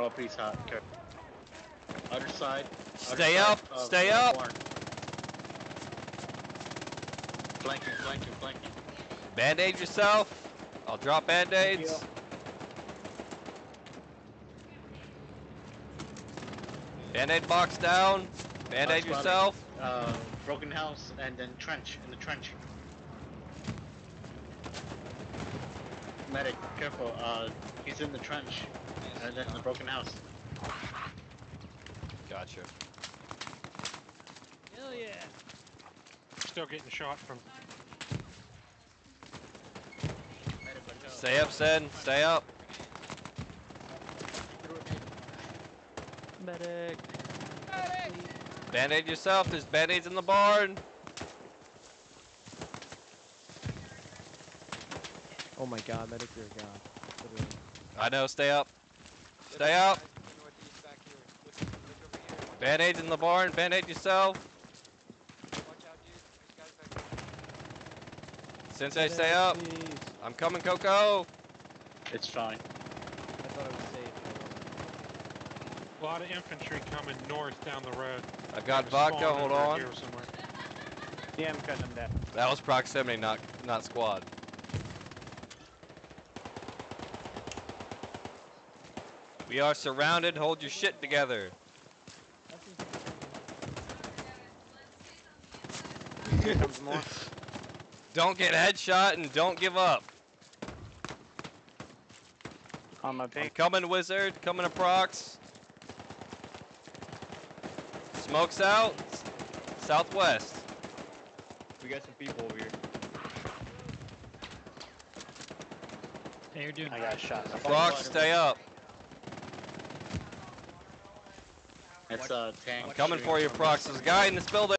Hello, please, uh, care. Other side. Stay side up, of stay up. barn. Flanking, flanking, flanking. Band-aid yourself. I'll drop band-aids. Band-aid box down. Band-aid yourself. Uh, broken house and then trench in the trench. Medic, careful. Uh, he's in the trench and then in the broken house. Gotcha. Hell yeah. Still getting shot from. Medic, watch out. Stay up, Sen. Stay up. Medic. Band-aid yourself. There's band-aids in the barn. Oh my god, medic, you're a god. Literally. I know. Stay up. Stay up. Band-aids in the barn. Band-aid yourself. Sensei, stay Medic, up. I'm coming, Coco. It's fine. I thought I was safe. A lot of infantry coming north down the road. I've got vodka. Hold on. here. Yeah, I'm cutting them down. That was proximity, not not squad. We are surrounded. Hold your shit together. Here comes more. Don't get headshot and don't give up. On my I'm pink. coming, wizard. Coming to prox. Smokes out. s- Southwest. We got some people over here. Hey, you're doing I got shot. in Prox, stay up. It's a uh, tank. I'm coming for you, Prox. There's a guy in this building.